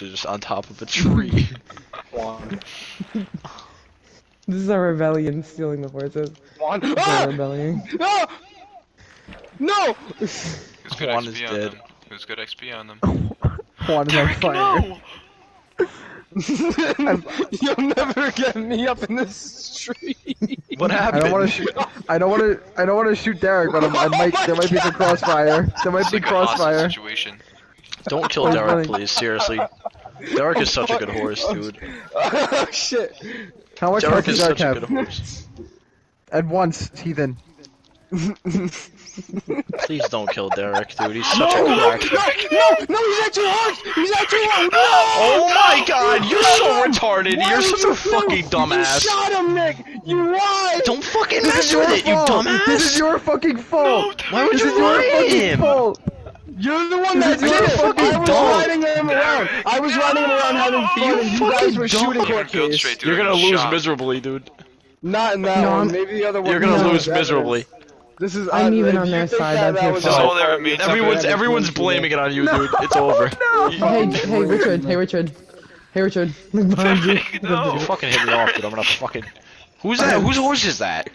just on top of a tree. This is a rebellion stealing the horses. Juan. It's a Ah! rebellion. No! No! Who's Juan XP is on dead. them? Who's XP on them? Juan is on fire. no! You'll never get me up in this tree. What happened? I don't want to shoot. I don't want to. I don't want to shoot Derrick, but I'm, I Oh might. my There might be some crossfire. There might It's be like a hostage crossfire. situation. Don't kill Derrick, please. Seriously. Derrick is oh, such a good horse, oh, dude. oh shit. How much Derrick health is does Derrick such a have? good horse. At once, heathen. Please don't kill Derrick, dude. He's such No, a no, crack. no, no, he's at your heart! He's at your heart! No! Oh my god, you're so retarded. Why You're such you a fucking no, dumbass. You shot him, Nick! You lied! Don't fucking This mess with it, you fault. dumbass. This is your fucking fault. Why would This you is your lie to him? fault. You're the one This that is did it! fucking I was dumb. riding him around! I was running around having fun, You and you guys were shooting You're court gonna go case. straight You're gonna lose shot. miserably, dude. Not in that No, one, maybe the other one. You're gonna No, lose miserably. This is. I'm even on their side, that that's that your was This is fault. all that alright, remains it's of Everyone's everyone's blaming it on you, dude. It's over. Hey, hey, Richard. Hey, Richard. Hey, Richard. Look behind you. No. You fucking hit me off, dude. I'm gonna fucking. Who's that? Whose horse is that?